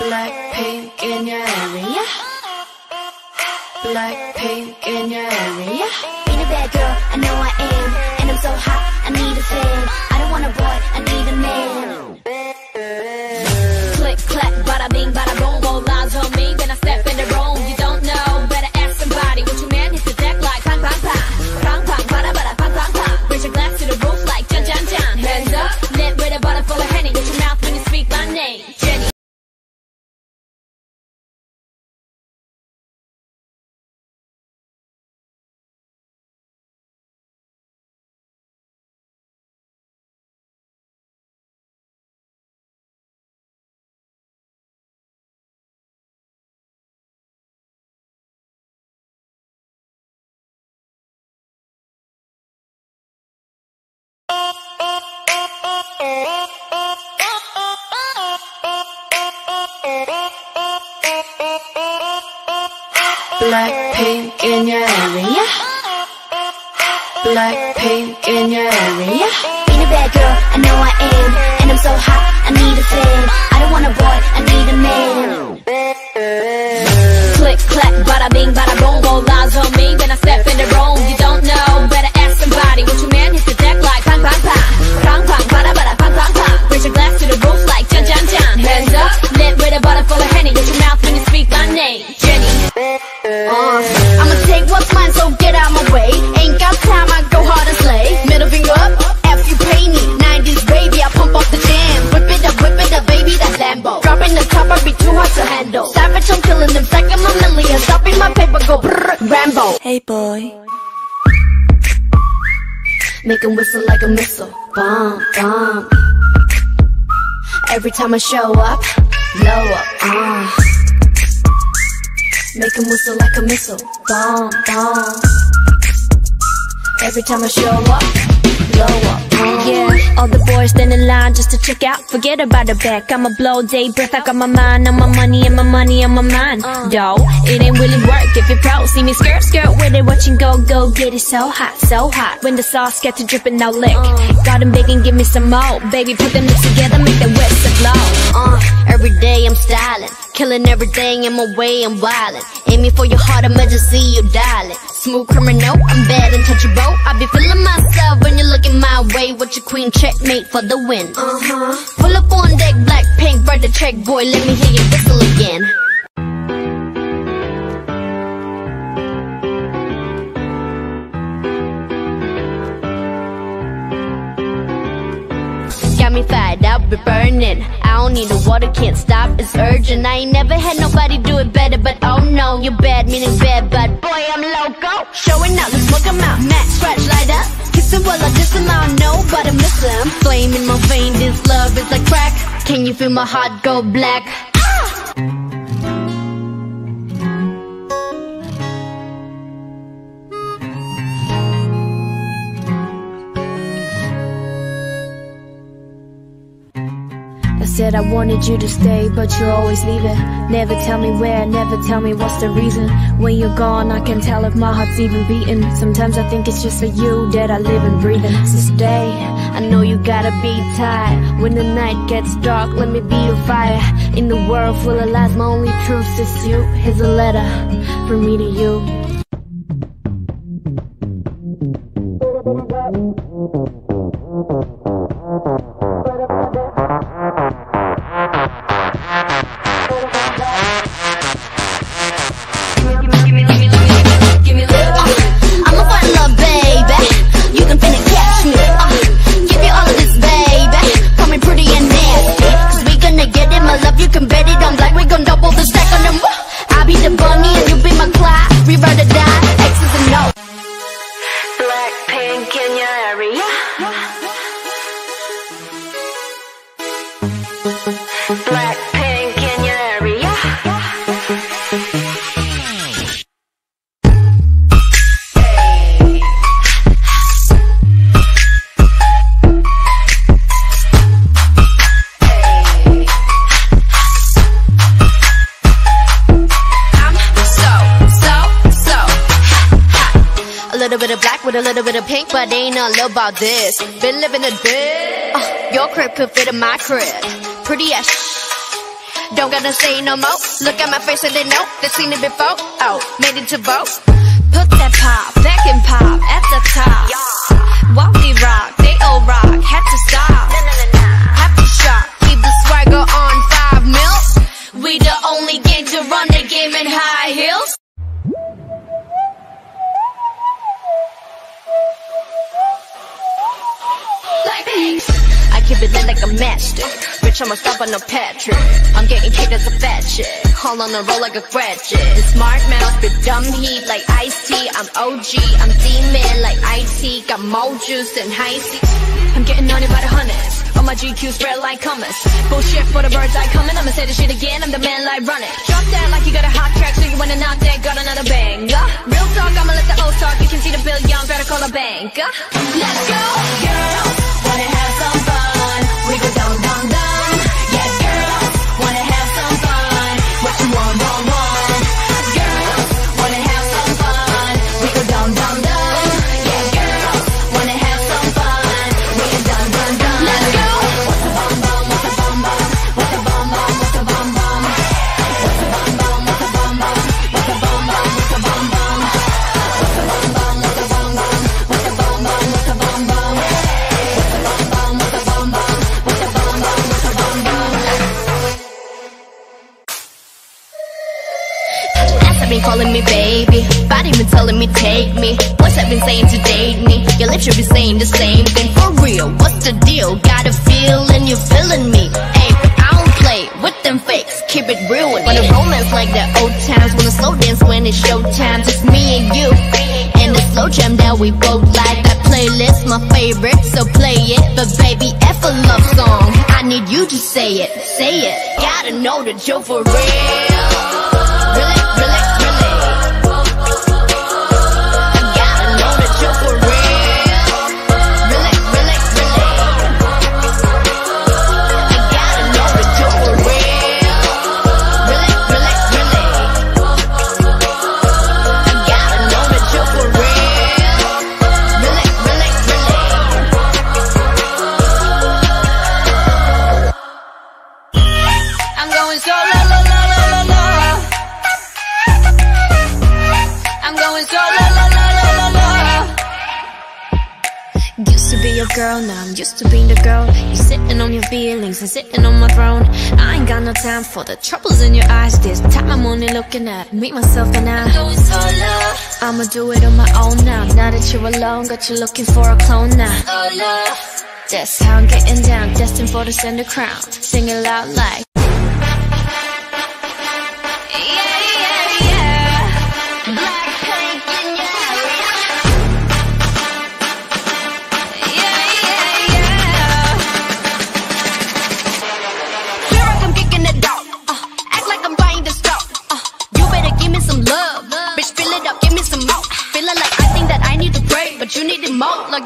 Blackpink in your area. Blackpink in your area. Being a bad girl, I know I am. And I'm so hot, I need a fan. I don't want a boy, I need a man. Click, clack, bada bing, bada boom. Blackpink in your area. Blackpink in your area. Being a bad girl, I know I am. And I'm so hot, I need a fan. Boy. Make 'em whistle like a missile. Bomb, bomb. Every time I show up, blow up, uh. Make 'em whistle like a missile. Bomb, bomb. Every time I show up, blow up. Yeah, all the boys stand in line just to check out. Forget about the back. I'ma blow day breath. I got my mind on my money and my money on my mind. Though it ain't really work if you're pro. See me skirt skirt with they watching go go get it so hot, so hot. When the sauce get to dripping, now lick. Got 'em begging, give me some more, baby. Put them lips together, make the whistle blow. Uh, every day I'm styling, killing everything in my way, I'm wildin'. Aiming for your heart, see you dialing. Smooth criminal, I'm bad and touchable. I be feeling myself when you're looking my way. With your queen checkmate for the win. Uh huh. Pull up on deck, black pink, write the check, boy. Let me hear you whistle again. Got me fired up, be burning. I don't need the water, can't stop, it's urgent. I ain't never had nobody do it better, but oh no, you're bad, meaning bad, but boy, I'm loco. Showing out, let's smoke out. Matt, scratch, light up. Kiss him while I diss him, I know, but I miss him. Flame in my vein, this love is like crack. Can you feel my heart go black? Said I wanted you to stay, but you're always leaving. Never tell me where, never tell me what's the reason. When you're gone, I can tell if my heart's even beating. Sometimes I think it's just for you that I live and breathe. So stay, I know you gotta be tired. When the night gets dark, let me be your fire. In the world full of lies, my only truth is you. Here's a letter from me to you. Pink, but ain't a little about this. Been living a day. Uh, your crib could fit in my crib. Pretty as Don't gotta say no more. Look at my face and they know they've seen it before. Oh, made it to vote. Put that pop back and pop at the top. While we rock, they all rock, had to stop. All on the roll like a graduate. The smart mouth with dumb heat like iced tea. I'm OG, I'm demon like IT. Got more juice than high C. I'm getting on it by the hundreds. All my GQ spread like hummus. Bullshit for the birds I coming. I'ma say this shit again. I'm the man like run it. Drop that like you got a hot track, so you wanna knock that. Got another banger. Real talk, I'ma let the old talk. You can see the bill young, better call a banker. Let's go, girls. Wanna have some fun? We go dum been calling me baby. Body been telling me take me. Boys have been saying to date me. Your lips should be saying the same thing. For real, what's the deal? Got a feeling you're feeling me. Hey, I don't play with them fakes. Keep it real with Wanna romance like the old times. Wanna slow dance when it's showtime. Just me and you. And the slow jam that we both like. That playlist, my favorite, so play it. But baby, F a love song. I need you to say it, say it. Gotta know that you're for real. Feelings and sitting on my throne. I ain't got no time for the troubles in your eyes. This time I'm only looking at me, myself, and I. Going so low, I'ma do it on my own now. Now that you're alone, got you looking for a clone now. That's how I'm getting down, destined for the center crown. Sing it loud like.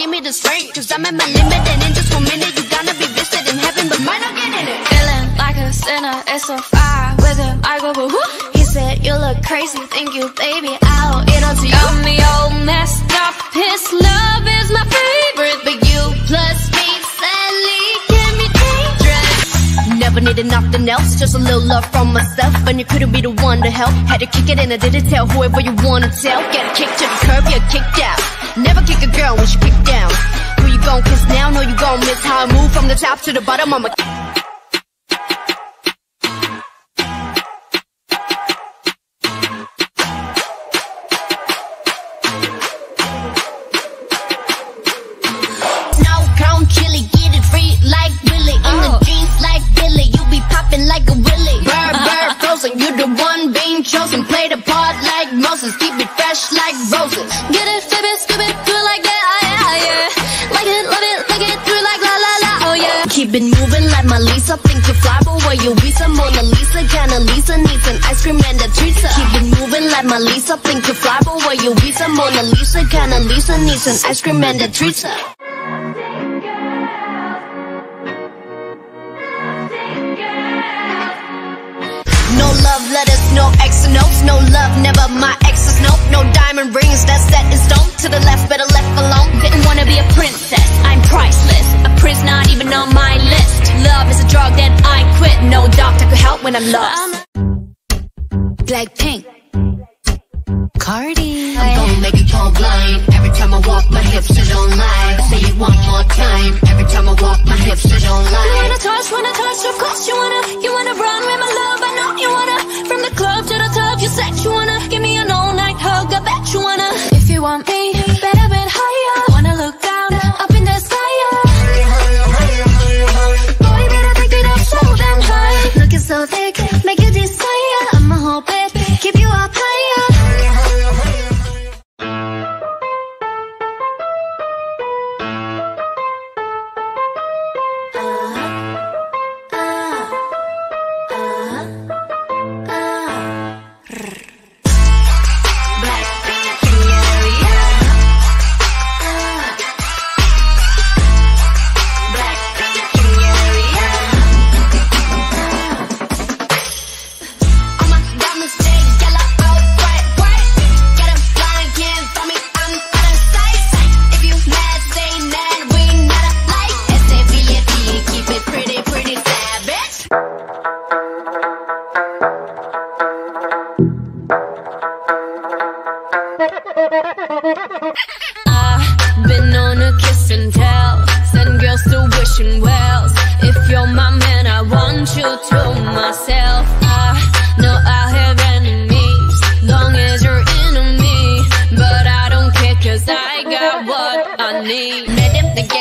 Give me the strength. Cause I'm at my limit, and in just one minute, you gonna be visited in heaven, but might not get in it. Feeling like a sinner, it's so far with him. I go, woo. He said, You look crazy, thank you, baby. I'll eat onto you. Got me all messed up. His love is my favorite, but you plus me sadly can be dangerous. Never needed nothing else, just a little love from myself. And you couldn't be the one to help. Had to kick it and I didn't tell whoever you wanna tell. Get a kick to the curb, you're kicked out. Never kick a girl when she kicked down. Who you gon' kiss now? Know you gon' miss how I move from the top to the bottom. I'm Lisa, think you fly, but where you Visa, Mona Lisa, kinda Lisa needs an ice cream and a treat. Keep it moving like my Lisa, think you fly, but where you Visa, Mona Lisa, kinda Lisa needs an ice cream and a treat. No love letters, no X notes, no love, never my exes, nope. No diamond rings, that's set in stone. To the left, better left alone. Didn't wanna be a princess, when I'm lost. Blackpink. Cardi. I'm gonna make you go blind. Every time I walk, my hips, don't lie Say it one more time. Every time I walk, my hips, don't You wanna touch, wanna touch, of course you wanna. You wanna run with my love, I know you wanna. From the club to the top, you said you wanna. Give me an all-night hug, I bet you wanna keep you up higher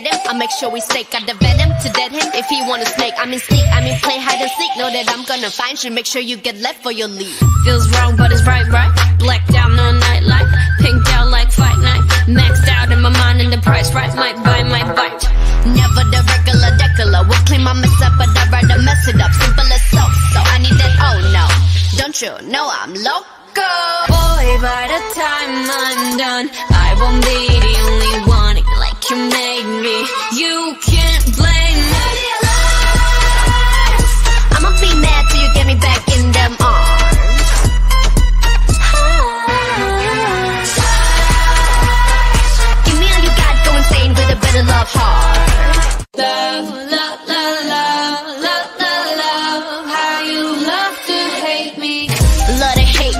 get him. I make sure we stake out the venom to dead him. If he wanna snake, I mean sneak, I mean play hide and seek. Know that I'm gonna find you. Make sure you get left for your leave. Feels wrong, but it's right, right. Blacked out, no nightlight. Pinked out like fight night. Maxed out in my mind, and the price right. Might buy, might bite. Never the regular decular. Will claim I mess up, but I'd rather mess it up. Simple as so. So I need that. Oh no, don't you know I'm loco? Boy, by the time I'm done, I won't be you made me. You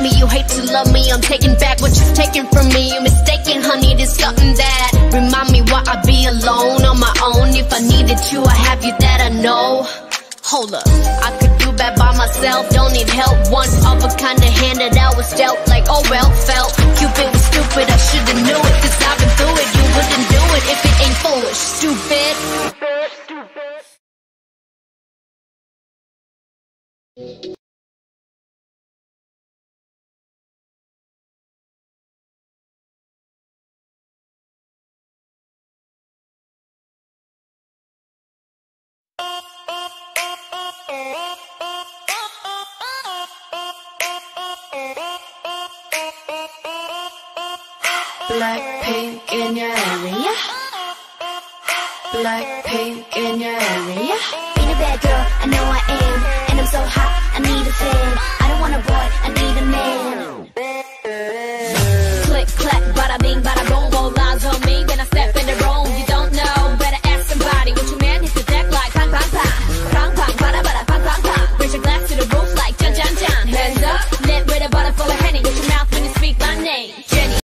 me, you hate to love me. I'm taking back what you've taken from me. You're mistaken, honey. There's something that remind me why I be alone on my own. If I needed you, I have you that I know. Hold up, I could do bad by myself. Don't need help. One of a kind of hand that I was dealt. Like oh well, felt Cupid was stupid. I should've knew it, cause I've been through it. You wouldn't do it if it ain't foolish, stupid. Blackpink in your area. Blackpink in your area. Bad girl, I know I am. And I'm so hot, I need a fan. I don't want a boy, I need a man.